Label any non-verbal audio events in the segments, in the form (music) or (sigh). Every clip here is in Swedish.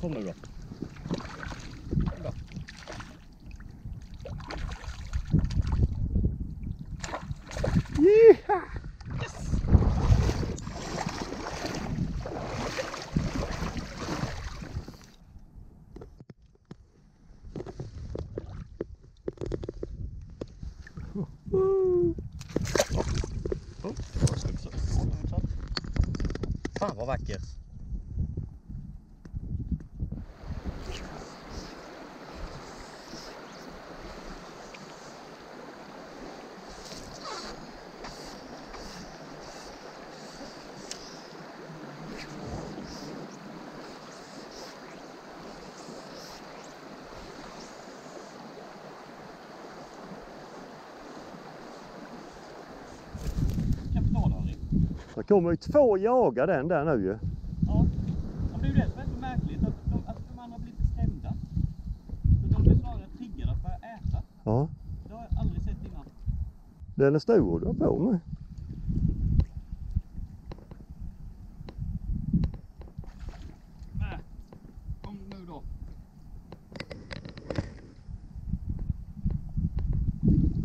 Kom nu då. Jiha! Fan vad vacker. Det kommer ju två jaga den där nu ju. Ja. men det är ju det som är så märkligt att de, att de andra blir inte skrämda. Utan de blir snarare triggade att börja äta. Ja, Det har jag aldrig sett innan. den är stor du har på då.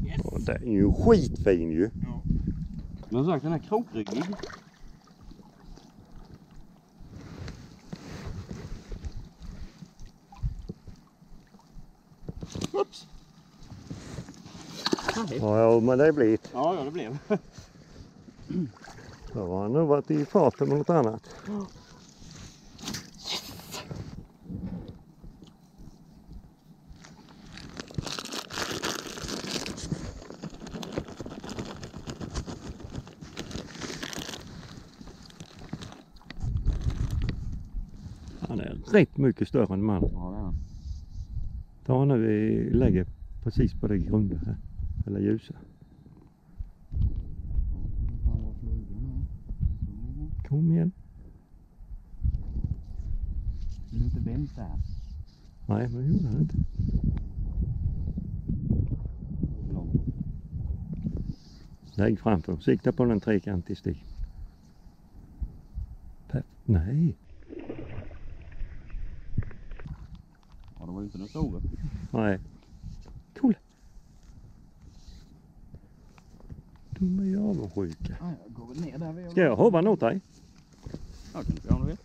Yes! Den är ju skitfin ju. Men som sagt den är krokryggig. Oops! Ja, men det blir ett. Ja, ja det blev. (laughs) Då har han nog varit i farten med något annat. Rätt mycket större än man. Ja, det är han. Ta nu vi lägger precis på det grunda här. Eller ljusa. Kom igen. Vill du inte vänta? Nej, men det gjorde han inte. Lägg framför. Sikta på den trekantig stig. Per- Nej. Stora. Nej. Cool. De är ju avundsjuka. Ja, jag går väl ner där. Ska jag hova åt dig? Ja, kan du göra om du vill.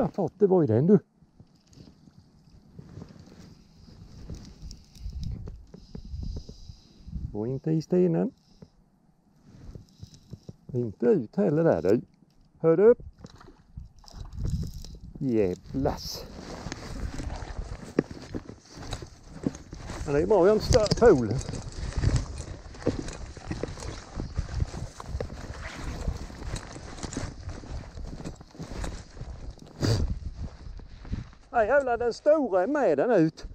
Jävla fart det var ju den du. Och inte i stenen. Inte ut heller där du. Hör du? Jävlas. Men det är bra jag inte stör poolen. Ja jävlar den stora är med den ut.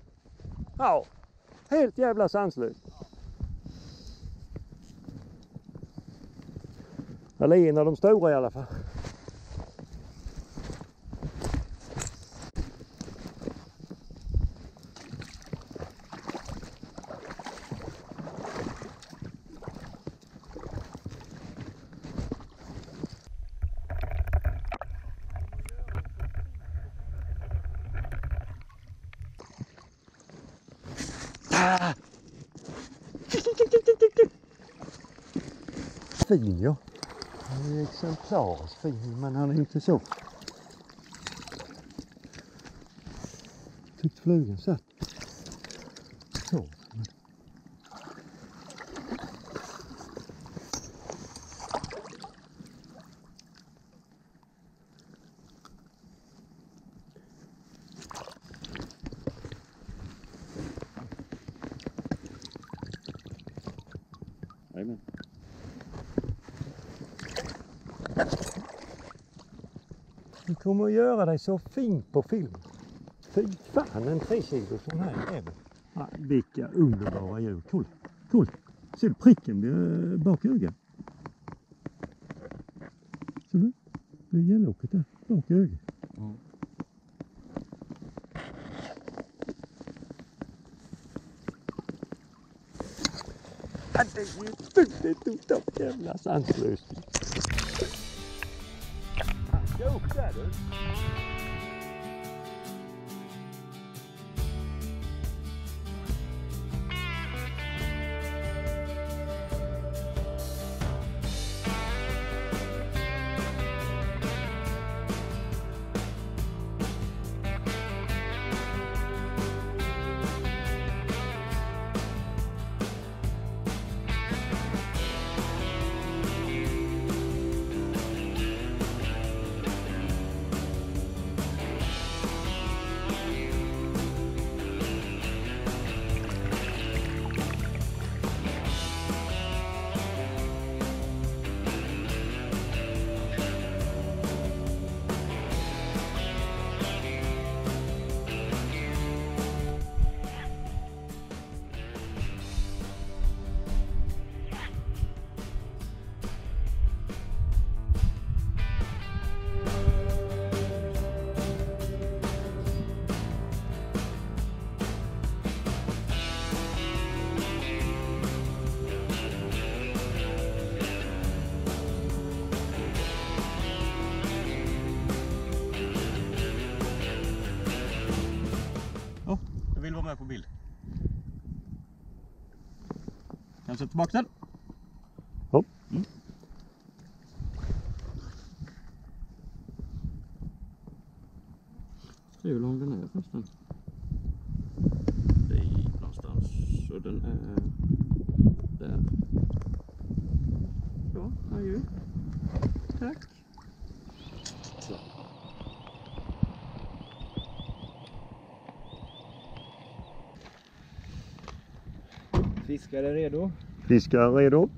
Ja, helt jävla sanslöst. Eller en av de stora i alla fall. Fin ja. Han är exemplariskt fin men han är inte så. Tyckte flugan satt. Så. Kommer att göra dig så fin på film. Fy fan en tre kilo sån här jävel. Ja, vilka underbara djur. Kolla, kolla. Ser du pricken blir bak i ögat? Ser du? Det är igenlocket där, bak i ögat. Mm. Ja, det är ju fullständigt totalt jävla sanslöst. Gå upp jag sätta tillbaka den? Ja. Mm. Se hur lång den är förresten. Dit någonstans. Så den är där. Så, adjö. Tack. Så. Fiskare redo? Fiskar redo?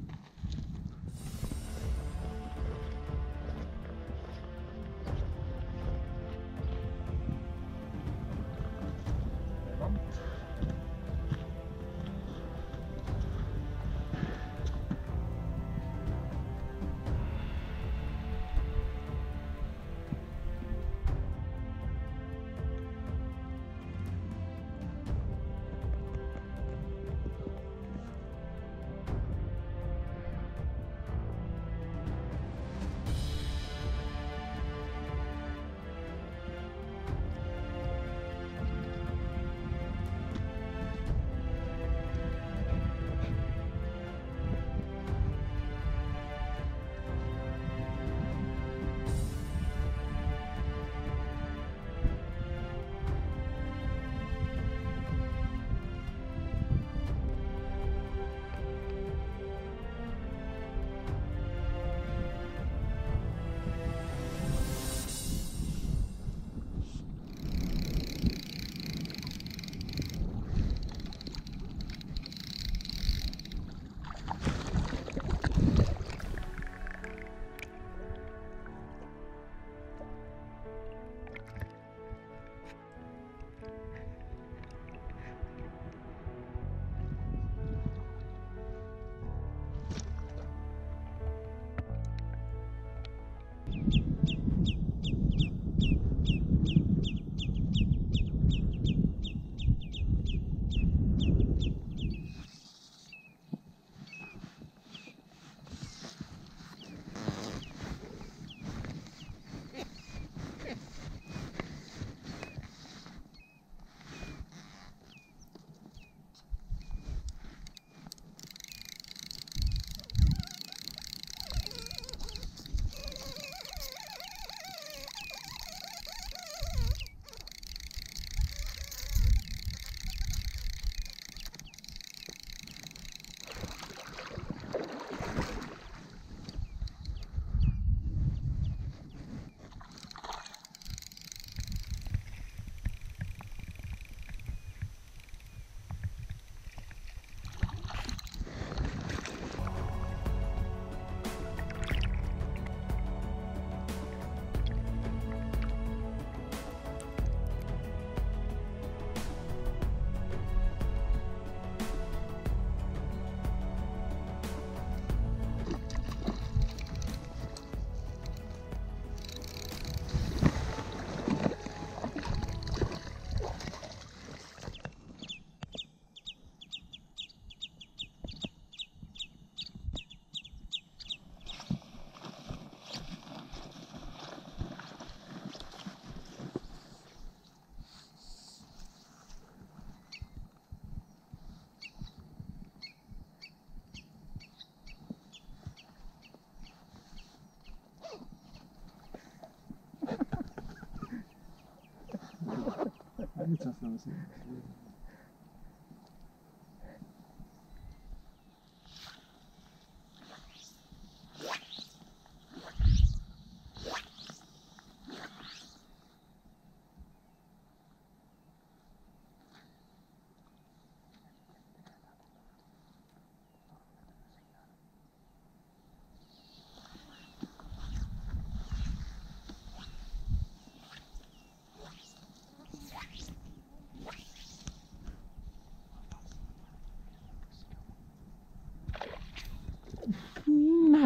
Thomas.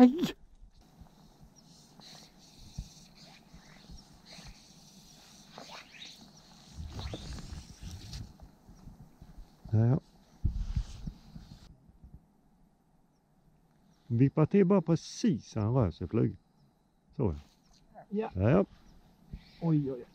Nej! Ja. Vippa till bara precis så han rör sig flyg. Så Ja. ja. oj, oj. Oj.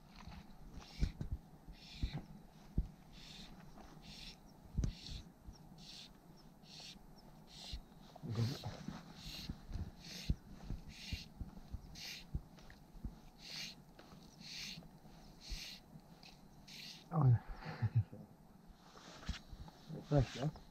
Det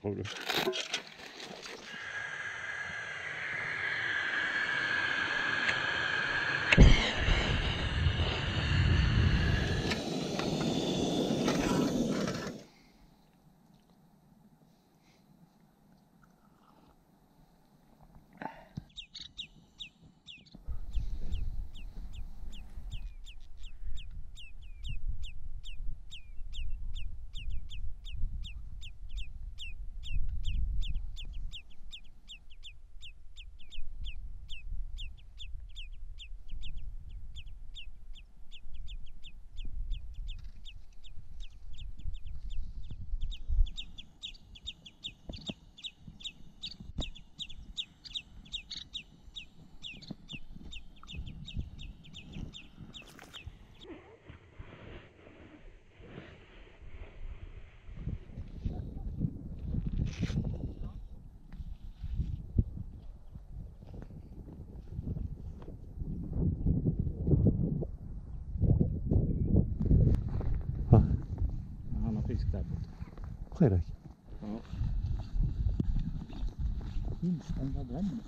problema. Yok herhalde. Yok. Değilmiş. Ben daha beğenmedim.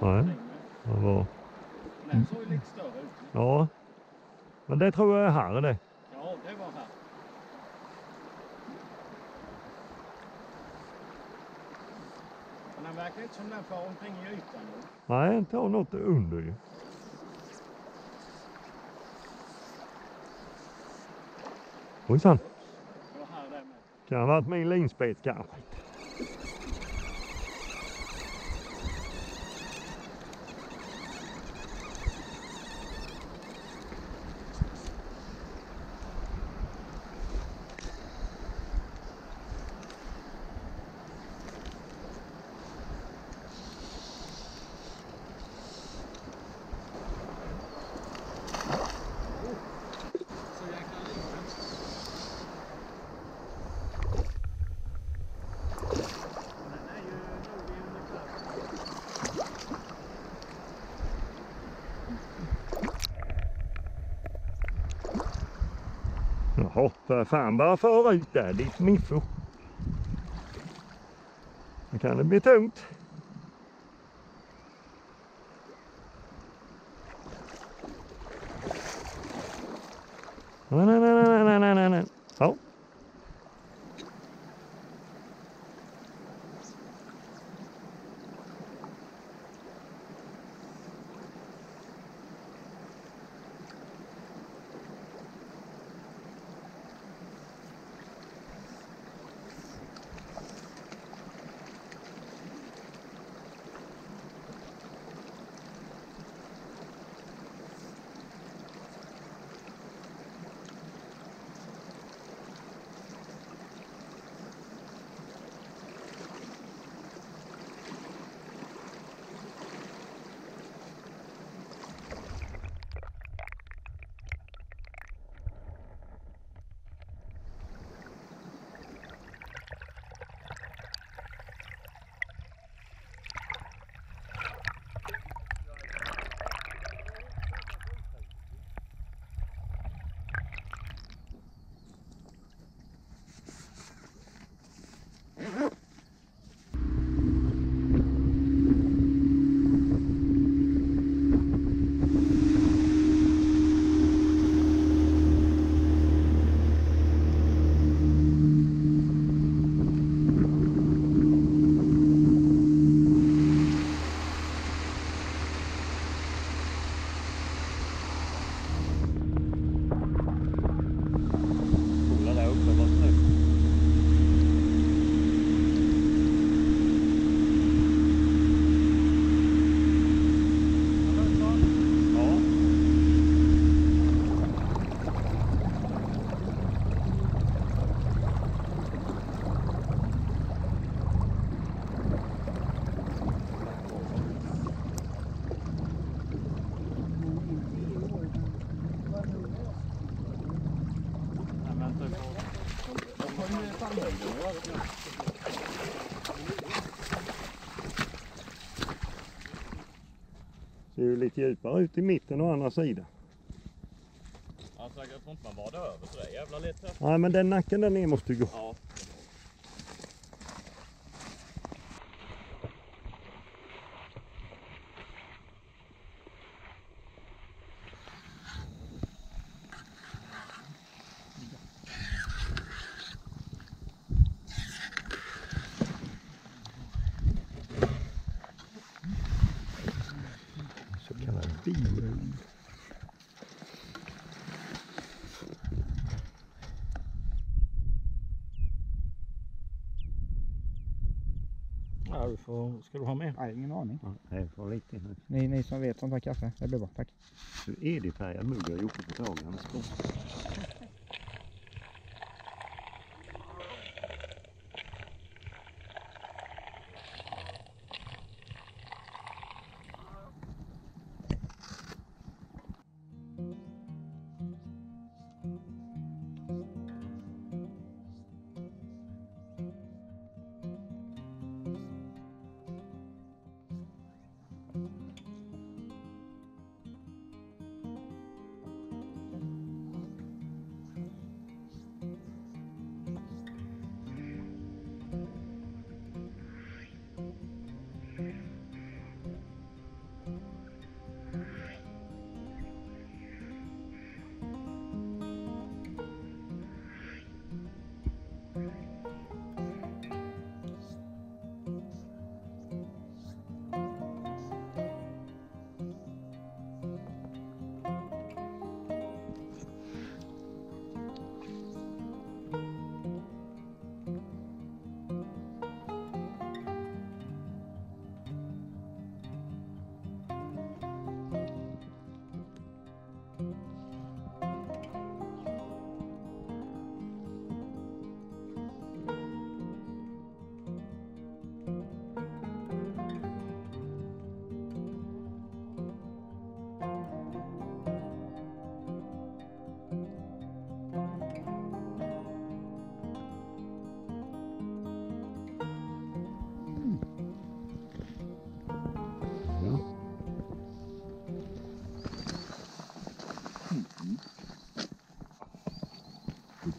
Brännor. Nej. längre. Det var... Den såg ju lite större ut. Ja. Men det tror jag är här det. Ja, det var här. Men den verkar inte som den far omkring i ytan nu. Nej, den tar något under ju. Ojsan. Det var här det med. Kan ha varit min linspets kanske. För fan bara fara ut där ditt miffo. Då kan det bli tungt. Nej, nej, nej, du. Ser ju lite djupare ut i mitten och andra sidan. Alltså, jag tror inte man var över så där jävla lätt här. Nej men den nacken där ner måste ju gå. Ja. Ja, du får, ska du ha med? Nej, ingen aning. Ja, jag får lite. Ni, ni som vet som tar kaffe, det blir bra. Tack. Så edifärgad mugg har Jocke fått tag. Han är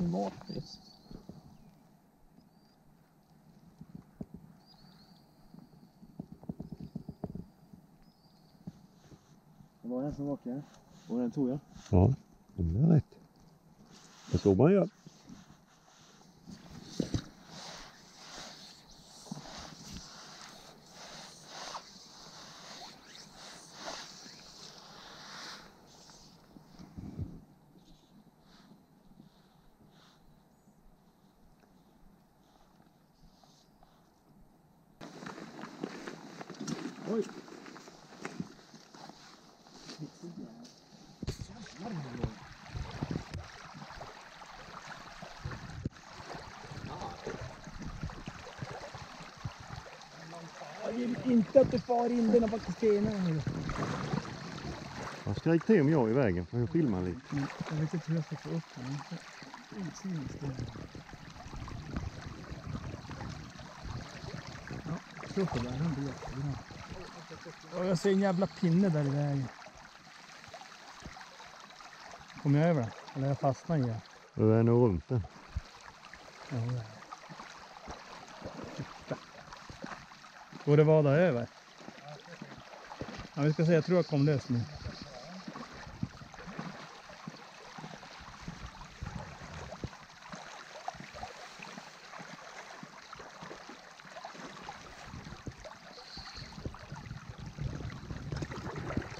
klimatfest. Det var en som åker. Och den tog jag. Ja, det är rätt. Det är så man gör. Oj! Jag vill inte att du far in den bak stenarna. Jag skrik till om jag är i vägen för jag filmar lite. Mm, Jag vet inte hur jag ska få upp den. Ja, blir jättebra. Och jag ser en jävla pinne där i vägen. Kommer jag över den? Eller jag fastnar i den? Du är nog runt den. Ja, det är det. Titta. Går det vada över? Ja, vi ska se. Jag tror jag kom lös nu.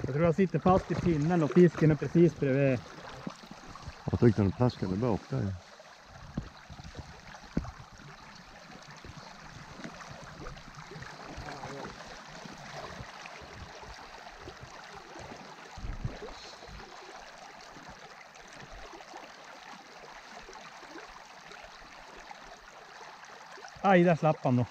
Jag tror jag sitter fast i pinnen och fisken är precis bredvid. Jag tyckte den plaskade bak där. Aj, där slapp han då.